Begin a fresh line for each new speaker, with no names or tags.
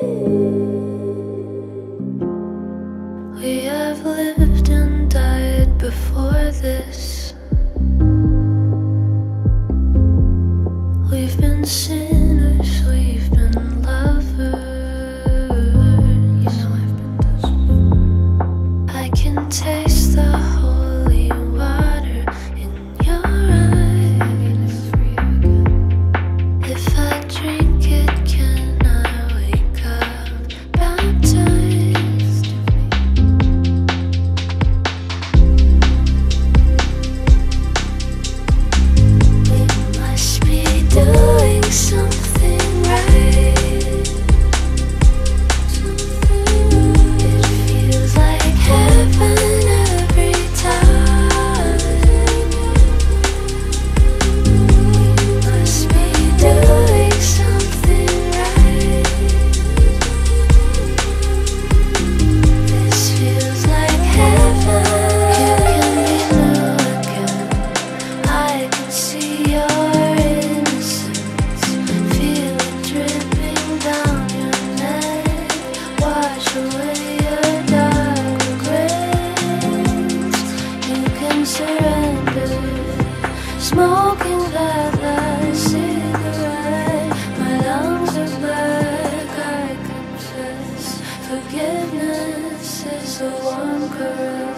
We have lived and died before this. We've been singing. one caress.